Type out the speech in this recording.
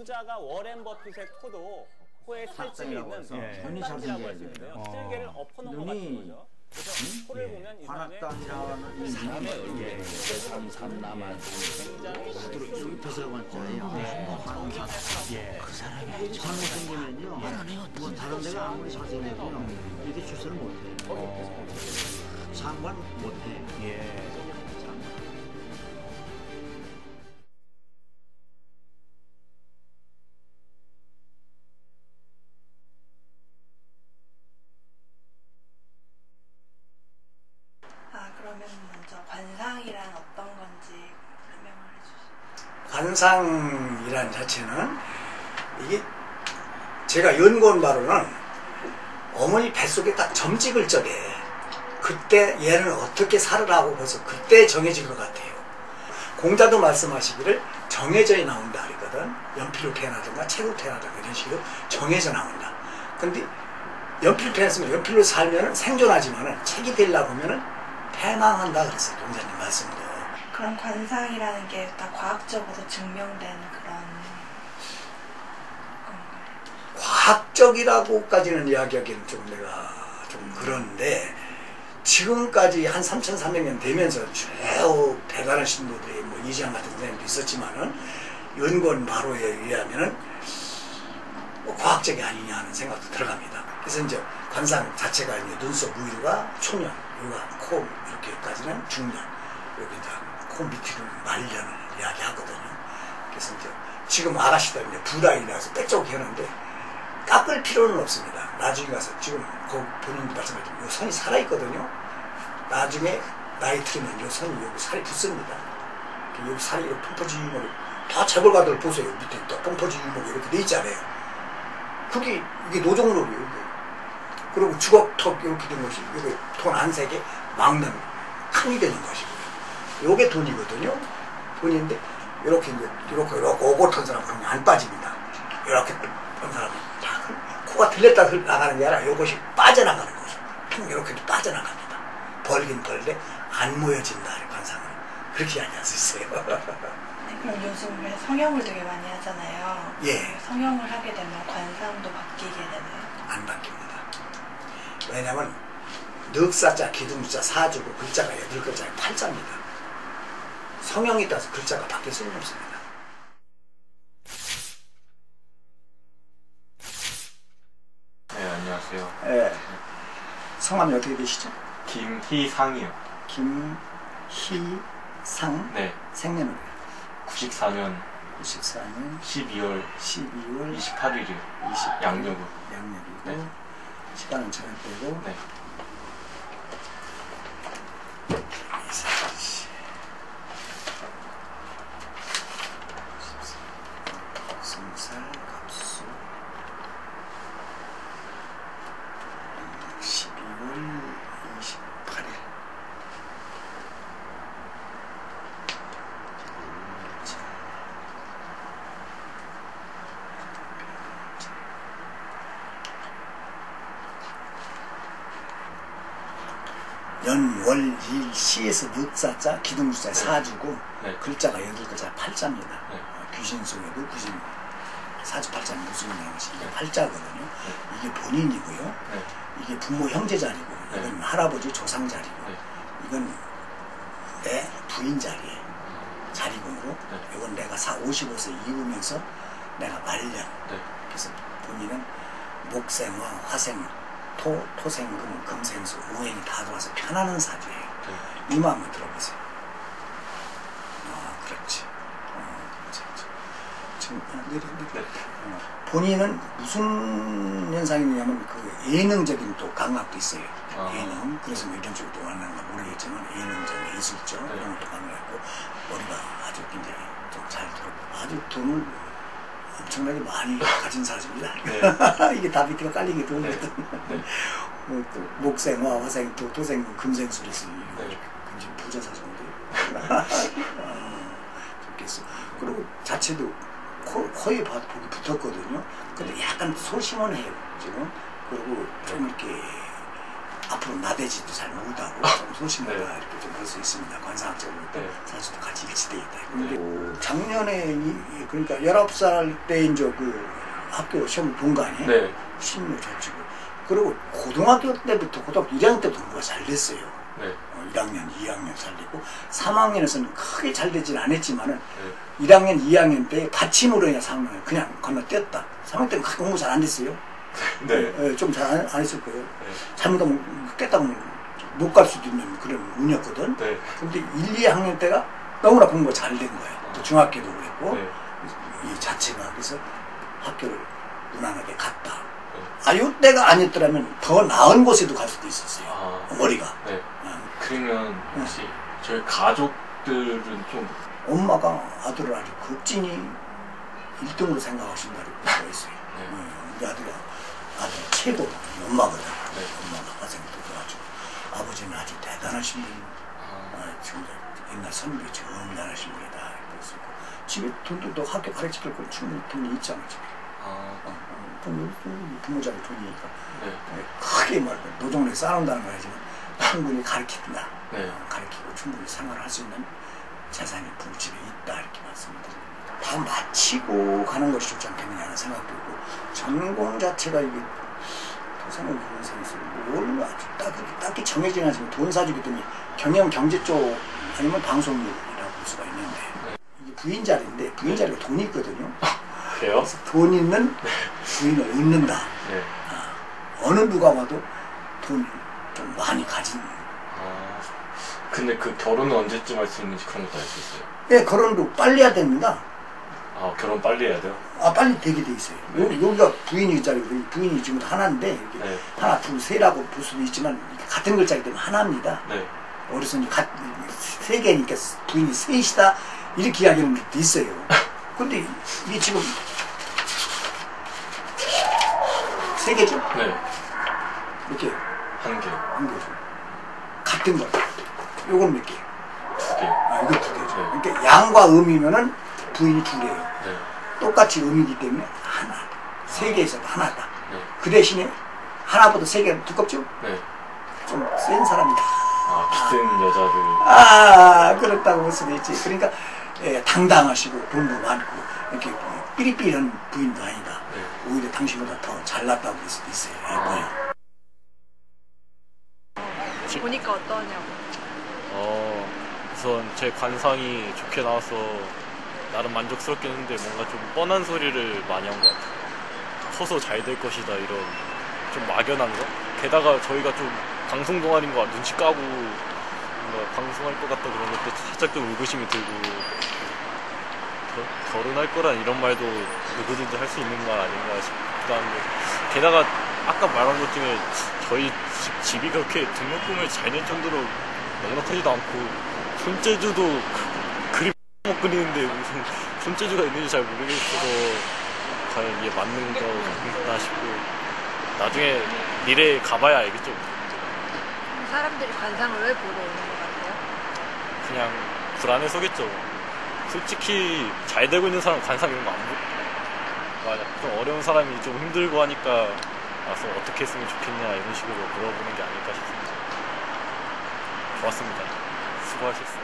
투자가 워렌 버핏의 토도 코에 살집이 있는. 예. 현반지라고 할 수 있는데요. 쓸개를 어. 엎어놓은 것 같은 거죠. 그래서 코를 보면 이 사람의 사람의 얼굴에 얼굴에 삼삼 남한 굉장히 도서관자예요. 예. 그 사람이 잘못 생기면요. 뭐 다른 데가 아무리 잘생겨도요. 이렇게 출세를 못해요. 상관 못해. 예. 관상이란 자체는 이게 제가 연구한 바로는 어머니 뱃속에 딱 점 찍을 적에 그때 얘는 어떻게 살으라고 벌써 그때 정해진 것 같아요. 공자도 말씀하시기를 정해져야 나온다 그랬거든. 연필로 태어나든가 책으로 태어나든가 이런 식으로 정해져 나온다. 근데 연필로 태어났으면 연필로 살면 생존하지만은 책이 되려고 하면은 패망한다 그랬어요. 공자님 말씀도. 그런 관상이라는 게 다 과학적으로 증명된 그런? 과학적이라고까지는 이야기하기는 좀 내가 좀 그런데 지금까지 한 3,300년 되면서 쭉 대단한 신도들이 뭐 이장 같은 선생님도 있었지만은 연구원 바로에 의하면은 뭐 과학적이 아니냐 하는 생각도 들어갑니다. 그래서 이제 관상 자체가 이제 눈썹 위로가 초년, 여기가 코 이렇게까지는 중년, 여기 이제 코 밑으로 말년을 이야기 하거든요. 그래서 이제 지금 아가씨들 이제 부다이라서 빽쩍이 하는데 깎을 필요는 없습니다. 나중에 가서 지금 그 본인도 말씀하셨지만 요 선이 살아있거든요. 나중에 나이 들으면 요 선이 여기 살이 붙습니다. 여기 살이 이렇게 펑퍼지목이 다 재벌가들 보세요. 밑에 또 펑퍼지목이 이렇게 돼 있잖아요. 그게 이게 노정록이에요. 이게. 그리고 주걱턱 이렇게 된 것이 이게 돈 안색에 막는 칸이 되는 것이고 요. 요게 돈이거든요. 돈인데 이렇게 이제 이렇게 이렇게 오골턴 사람 그러면 안 빠집니다. 이렇게 본 사람은 다 그- 코가 들렸다 흘- 나가는 게 아니라 이것이 빠져나가는 거죠. 통 이렇게 빠져나갑니다. 벌긴 벌데 안 모여진다 관상은 그렇게 이야기할 수 있어요. 네, 그럼 요즘 왜 성형을 되게 많이 하잖아요. 예. 성형을 하게 되면 관상도 바뀌게 되나요? 안 바뀝니다. 왜냐면 늑사자, 기둥자, 사주고 글자가 여덟 글자에 팔자입니다. 성형에 따라서 글자가 바뀔 수는 없습니다. 네, 안녕하세요. 예. 성함이 어떻게 되시죠? 김희상이요. 김희상 네, 생년월일 94년 94년 12월 12월 28일이요. 20일 양력으로. 양력이고 네. 시간은 저녁되고 네. 이사일 씨. 스무 살 갑수 12월 28일 연월일 시에서 늑사자 기둥주자 네. 사주고 네. 글자가 여덟 글자 팔자입니다. 네. 어, 귀신 속에도 귀신 사주 팔자는 무슨 것이 이게 팔자거든요. 이게 본인이고요. 네. 이게 부모 형제 자리고 네. 이건 할아버지 조상 자리고 네. 이건 내 부인 자리에 자리공으로 네. 이건 내가 사 55세 이후면서 내가 말년 네. 그래서 본인은 목생화 화생 토 토생금 금생수 오행이 다 들어와서 편안한 사주예요. 네. 이 마음을 들어보세요. 아 그렇지. 어, 아. 네. 어, 본인은 무슨 현상이냐면 그 예능적인 또 감각도 있어요. 아. 예능. 그래서 뭐 이런 쪽으로 왔는가 모르겠지만 예능적, 예술적 네. 이런 것도 감각있고 머리가 아주 굉장히 좀잘 들어. 아주 돈을 엄청나게 많이 가진 사람입니다. 네. 이게 다 밑에가 깔린 게 돈이거든. 네. 뭐또 목생 화, 화생, 또 도생금, 금생술에서 네. 굉장히 부자 사정인데. 아, 좋겠어. 그리고 자체도 코, 코에 바- 복이 붙었거든요. 근데 약간 소심은 해요, 지금. 그리고 좀 이렇게 앞으로 나대지도 잘 못하고 좀 소심하다 네. 이렇게 좀 볼 수 있습니다. 관상학적으로 또 네. 사실도 같이 일치되어 있다. 근데 어, 작년에 이- 그러니까 19살 때 이제 그 학교 시험을 본거 아니에요? 네. 신문 자치고 그리고 고등학교 때부터 고등학교 1학년 때부터 공부가 잘 됐어요. 네. 어, 1학년, 2학년 잘 됐고 3학년에서는 크게 잘 되진 않았지만은 네. 1학년, 2학년 때 받침으로 그냥 3학년 그냥 건너뛰었다. 3학년 때는 크게 공부 잘 안 됐어요. 네. 좀 잘 안 했을 거예요. 네. 잘못하면 깼다면 못 갈 수도 있는 그런 운이었거든. 네. 근데 1, 2학년 때가 너무나 공부가 잘 된 거야. 또 중학교도 그랬고 네. 이 자체가 그래서 학교를 무난하게 갔다. 네. 아, 요때가 아니었더라면 더 나은 곳에도 갈 수도 있었어요. 아. 머리가. 네. 어. 그러면 혹시 저희 가족들은 좀 엄마가 아들을 아주 극진히 1등으로 생각하신다고 수가 있어요. 네. 어, 우리 아들이 아들 최고 엄마거든. 네. 엄마가 화생도 가지고 아버지는 아주 대단하신 분. 아, 아, 옛날 선비 정단하신 분이다. 그랬었고 집에 돈도 또 학교 가르칠 걸 충분히 돈이 있잖아 집에. 아, 어, 어, 돈, 돈, 부모 자리 돈이니까 네. 예, 크게 말고 노동에 쌓아놓는다는 말이지만 충분히 가르친다. 네. 어, 가르치고 충분히 생활할 수 있는 재산이 부집에 있다 이렇게 말씀드립니다. 다 마치고 가는 것이 좋지 않겠느냐 하는 생각도 있고 전공 자체가 이게 토사는 그런 sen스 뭘 아주 딱히, 딱히 정해진 않지만 돈 사주기 때문에 경영 경제 쪽 아니면 방송이라고 볼 수가 있는데 이게 부인 자리인데 부인 자리가 돈이 있거든요. 그래요? 돈 있는 부인을 얻는다. 네. 어느 누가 와도 돈 좀 많이 가진. 아, 근데 그 결혼은 언제쯤 할 수 있는지 그런 것도 알 수 있어요? 예, 결혼도 빨리 해야 됩니다. 아, 결혼 빨리 해야 돼요? 아, 빨리 되게 돼 있어요. 여기, 여기가 부인이 글자리고 부인이 지금 하나인데 네. 하나, 둘, 세라고 볼 수도 있지만 같은 글자이기 때문에 하나입니다. 네. 어려서 세 개니까 부인이 셋이다 이렇게 이야기하는 것도 있어요. 근데 이게 지금 세 개죠? 네. 이렇게 한 개, 한 개죠. 같은 거. 요건 몇 개? 두 개. 아, 이거 두 개죠. 네. 그러니까 양과 음이면은 부인이 두 개예요. 네. 똑같이 음이기 때문에 하나. 세 개에서 하나다. 네. 그 대신에 하나보다 세 개는 두껍죠? 네. 좀 센 사람이다. 아, 기센 여자를. 아, 그렇다고 볼 수도 있지. 그러니까 예, 당당하시고 돈도 많고 이렇게 삐리삐리한 부인도 아니다. 네. 오히려 당신보다 더 잘났다고 볼 수도 있어요. 예뻐요. 보니까 어떠냐고. 어, 우선 제 관상이 좋게 나와서 나름 만족스럽긴 했는데 뭔가 좀 뻔한 소리를 많이 한 것 같아요. 커서 잘 될 것이다 이런 좀 막연한 거? 게다가 저희가 좀 방송 동안인 거 눈치 까고 뭔가 방송할 것 같다 그런 것도 살짝 좀 의구심이 들고 겨- 결혼할 거란 이런 말도 누구든지 할 수 있는 말 아닌가 싶기도 한데 게다가 아까 말한 것 중에 저희 집, 집이 그렇게 등록금을 잘 낼 정도로 넉넉하지도 않고 손재주도 못 그리는데 무슨 손재주가 있는지 잘 모르겠어서 과연 이게 맞는 거나 싶고 나중에 미래에 가봐야 알겠죠. 사람들이 관상을 왜 보러 오는 것 같아요? 그냥 불안해 서겠죠. 솔직히 잘 되고 있는 사람 관상 이런 거안 보고 좀 어려운 사람이 좀 힘들고 하니까 와서 어떻게 했으면 좋겠냐 이런 식으로 물어보는 게 아닐까 싶습니다. 좋았습니다. 수고하셨습니다